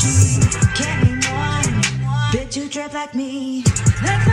Can't be one. Bitch, you drip like me. That's